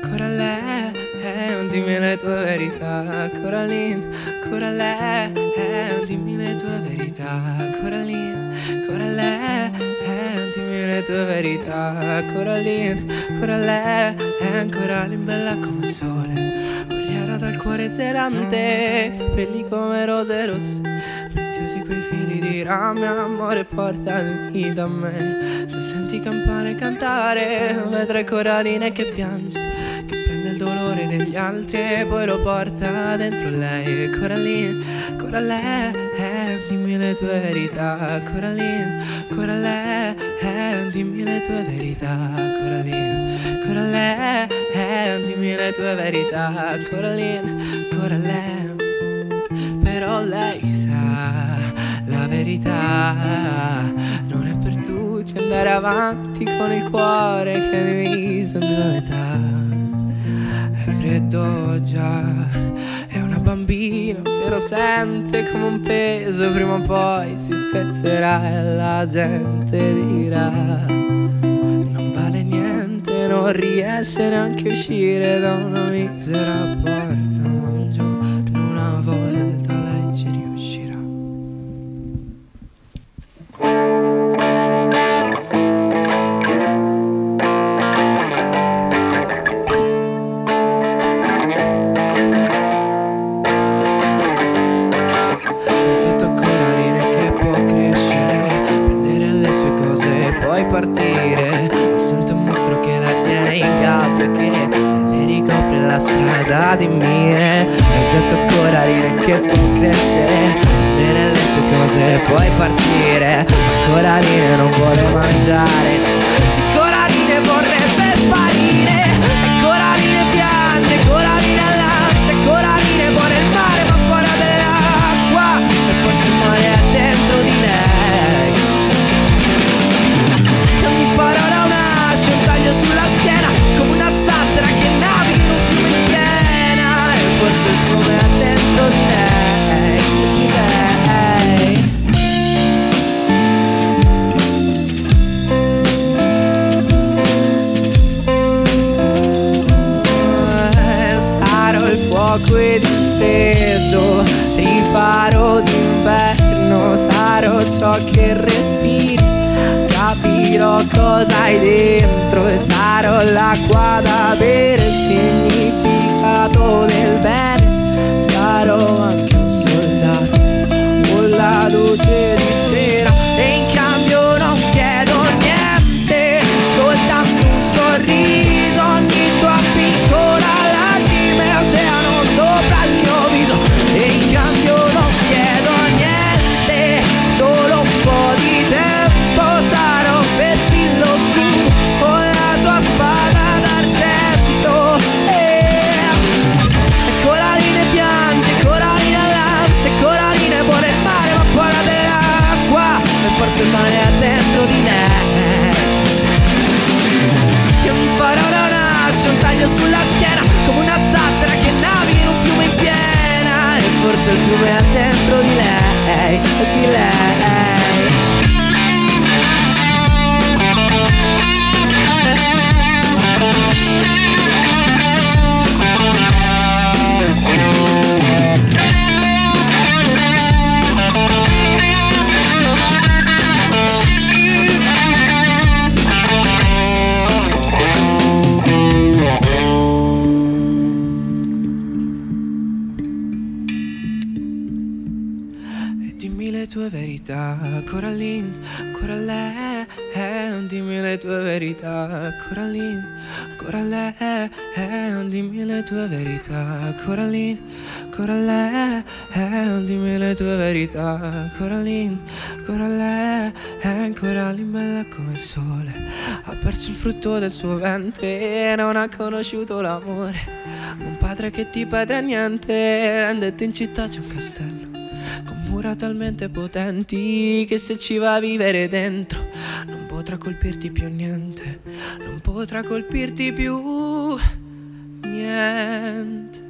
Coraline, Coraline, eh, dimmi le tue verità, Coraline, Coraline, eh, dimmi le tue verità, Coraline, Coraline, eh, dimmi le tue verità, Coraline, Coraline, ancora bella come il sole, dal cuore zelante, capelli come rose rosse, preziosi quei fili di rame, amore portali da me, se senti campane cantare, vedrai Coraline che piange, che prende il dolore degli altri e poi lo porta dentro lei, Coraline, Coraline, dimmi le tue verità, Coraline, Coraline, eh, dimmi le tue verità, Coraline, Coraline, eh, dimmi le tue verità, Coraline, Coraline. Però lei sa la verità, non è per tutti andare avanti con il cuore che è diviso in due metà. È freddo già, bambina, però sente come un peso, prima o poi si spezzerà e la gente dirà non vale niente, non riesce neanche a uscire da una misera la strada di mie. Ho detto a Coraline che può crescere, prendere le sue cose e poi partire. Ma Coraline non vuole mangiare. Ciò che respiri, capirò cosa hai dentro e sarò l'acqua da bere, il significato del bene, sarò anche un soldato con la luce forse il mare è dentro di lei che ogni parola nasce un taglio sulla schiena come una zattera che naviga in un fiume in piena. E forse il fiume è dentro di lei, di lei tue verità, Coraline, Coraline, eh, dimmi le tue verità, Coraline, Coraline, eh, dimmi le tue verità, Coraline, Coraline, eh, dimmi le tue verità, Coraline, Coraline, Coraline bella come il sole, ha perso il frutto del suo ventre e non ha conosciuto l'amore. Un padre che ti padre niente, detto in città c'è un castello mura talmente potenti che se ci va a vivere dentro non potrà colpirti più niente, non potrà colpirti più niente.